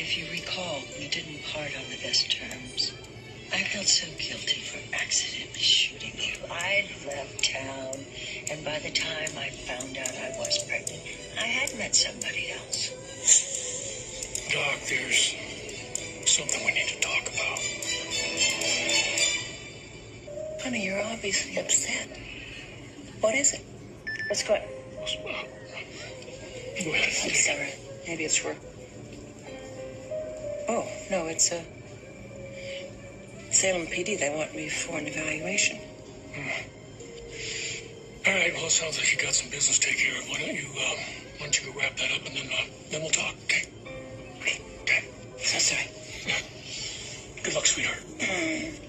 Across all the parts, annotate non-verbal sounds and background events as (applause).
If you recall, we didn't part on the best terms. I felt so guilty for accidentally shooting you. I'd left town, and by the time I found out I was pregnant, I had met somebody else. Doc, there's something we need to talk about. Honey, you're obviously upset. What is it? What's going Go ahead. I'm sorry. Maybe it's work. Oh, no, it's a Salem PD. They want me for an evaluation. All right. Well, it sounds like you got some business to take care of. Why don't you, um, why don't you go wrap that up and then, uh, then we'll talk. Okay. Okay. So sorry. Good luck, sweetheart. Are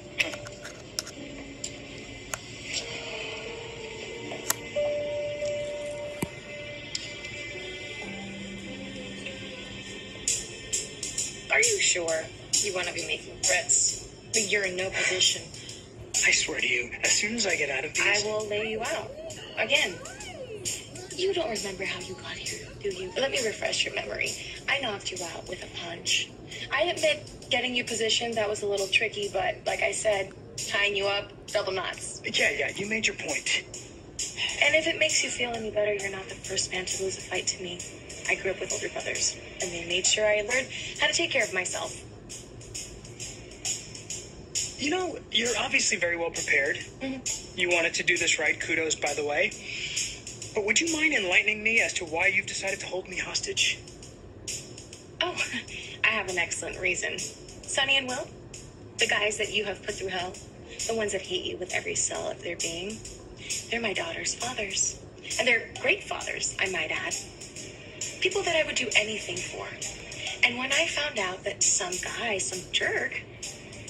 sure you want to be making threats? But you're in no position. I swear to you, as soon as I get out of these, I will lay you out. Again, you don't remember how you got here, do you? Let me refresh your memory. I knocked you out with a punch. I admit getting you positioned, that was a little tricky, but like I said, tying you up, double knots. yeah, yeah, you made your point. And if it makes you feel any better, you're not the first man to lose a fight to me. I grew up with older brothers, and they made sure I learned how to take care of myself. You know, you're obviously very well prepared. Mm-hmm. You wanted to do this right. Kudos, by the way. But would you mind enlightening me as to why you've decided to hold me hostage? Oh, (laughs) I have an excellent reason. Sonny and Will, the guys that you have put through hell, the ones that hate you with every cell of their being, they're my daughter's fathers. And they're great fathers, I might add. People that I would do anything for. And when I found out that some guy, some jerk,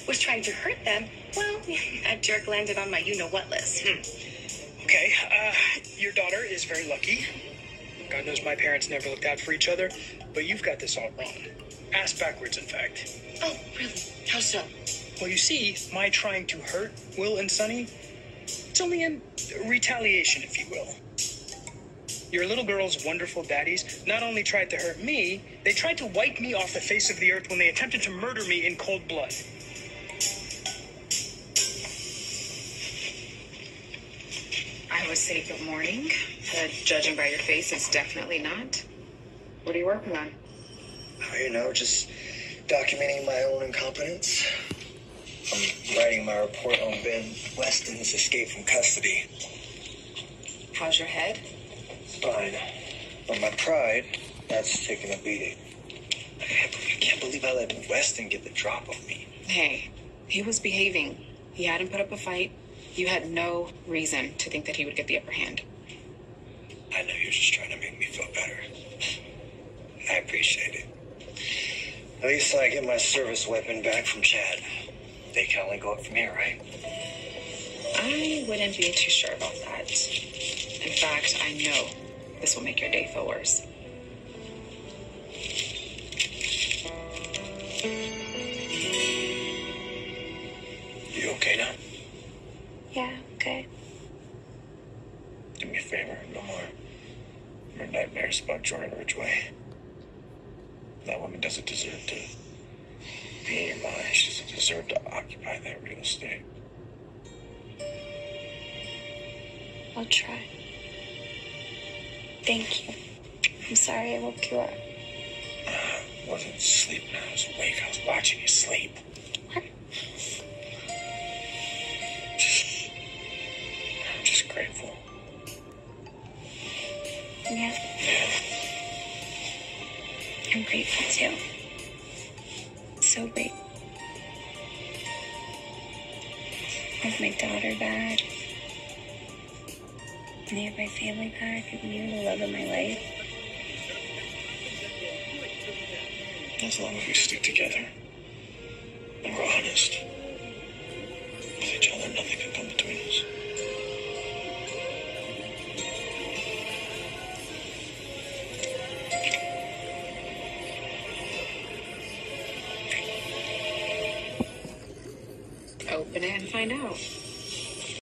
was trying to hurt them, well, (laughs) that jerk landed on my you know what list. Okay, uh, your daughter is very lucky. God knows my parents never looked out for each other, but you've got this all wrong. Ass backwards, in fact. Oh, really? How so? Well, you see, my trying to hurt Will and Sonny, it's only in retaliation, if you will. Your little girl's wonderful daddies not only tried to hurt me, they tried to wipe me off the face of the earth when they attempted to murder me in cold blood. I would say good morning. But judging by your face, it's definitely not. What are you working on? Oh, you know, just documenting my own incompetence. I'm writing my report on Ben Weston's escape from custody. How's your head? Fine. But my pride, that's taking a beating. I can't, I can't believe I let Weston get the drop on me. Hey, he was behaving. He hadn't put up a fight. You had no reason to think that he would get the upper hand. I know you're just trying to make me feel better. I appreciate it. At least I get my service weapon back from Chad. They can only go up from here, right? I wouldn't be too sure about that. In fact, I know this will make your day feel worse. You okay now? Yeah, okay. Do me a favor, no more. More nightmares about Jordan Ridgeway. That woman doesn't deserve to be in your mind. She doesn't deserve to occupy that real estate. I'll try. Thank you. I'm sorry I woke you up. I (sighs) wasn't sleeping, I was awake. I was watching you sleep. Just, (sighs) I'm just grateful. Yeah. I'm grateful too. So grateful. I have my daughter back. And I have my family back and you, the love of my life. As long as we stick together and we're honest with each other, nothing can come between us. Open it and find out.